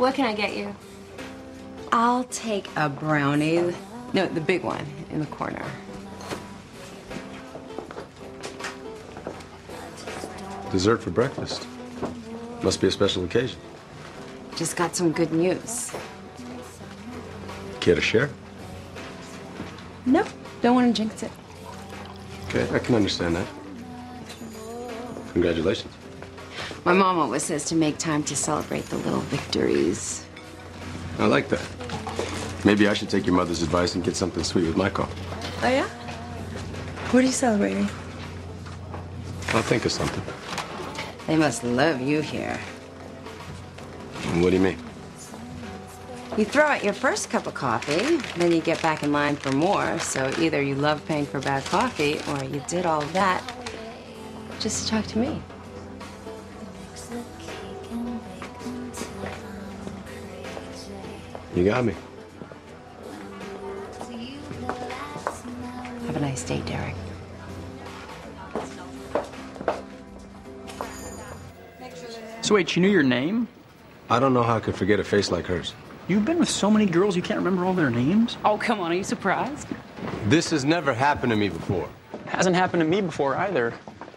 What can I get you? I'll take a brownie. No, the big one in the corner. Dessert for breakfast. Must be a special occasion. Just got some good news. Care to share? Nope, don't want to jinx it. Okay, I can understand that. Congratulations. My mom always says to make time to celebrate the little victories. I like that. Maybe I should take your mother's advice and get something sweet with my coffee. Oh, yeah? What are you celebrating? I'll think of something. They must love you here. What do you mean? You throw out your first cup of coffee, then you get back in line for more. So either you love paying for bad coffee, or you did all that just to talk to me. You got me. Have a nice day, Derek. So wait, you knew your name? I don't know how I could forget a face like hers. You've been with so many girls you can't remember all their names? Oh, come on, are you surprised? This has never happened to me before. Hasn't happened to me before either.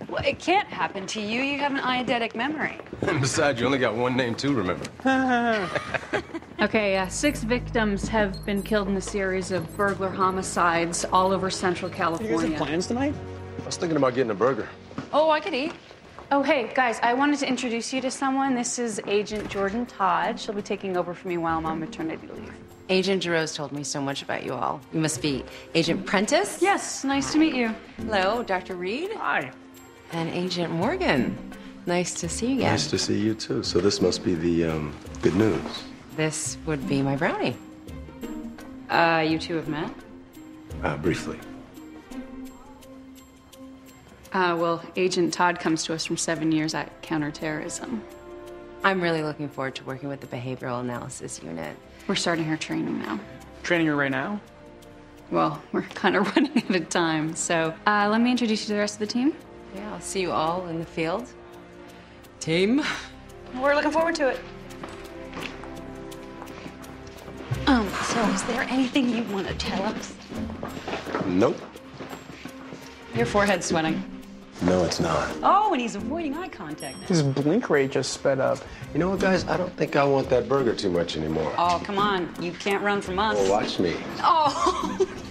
Well, it can't happen to you. You have an eidetic memory. And besides, you only got one name to remember. Okay, uh, six victims have been killed in a series of burglar homicides all over Central California. You guys have plans tonight? I was thinking about getting a burger. Oh, I could eat. Oh, hey, guys, I wanted to introduce you to someone. This is Agent Jordan Todd. She'll be taking over for me while I'm on maternity leave. Agent Jareau told me so much about you all. You must be Agent Prentiss? Yes, nice to meet you. Hello, Dr. Reid? Hi. And Agent Morgan. Nice to see you again. Nice to see you too. So this must be the um, good news. This would be my brownie. Uh, you two have met? Uh, briefly. Uh, well, Agent Todd comes to us from seven years at counterterrorism. I'm really looking forward to working with the Behavioral Analysis Unit. We're starting her training now. Training her right now? Well, we're kind of running out of time, so uh, let me introduce you to the rest of the team. Yeah, I'll see you all in the field. Team. We're looking forward to it. Um, so is there anything you want to tell us? Nope. Your forehead's sweating. No, it's not. Oh, and he's avoiding eye contact. His blink rate just sped up. You know what, guys? I don't think I want that burger too much anymore. Oh, come on. You can't run from us. Well, watch me. Oh.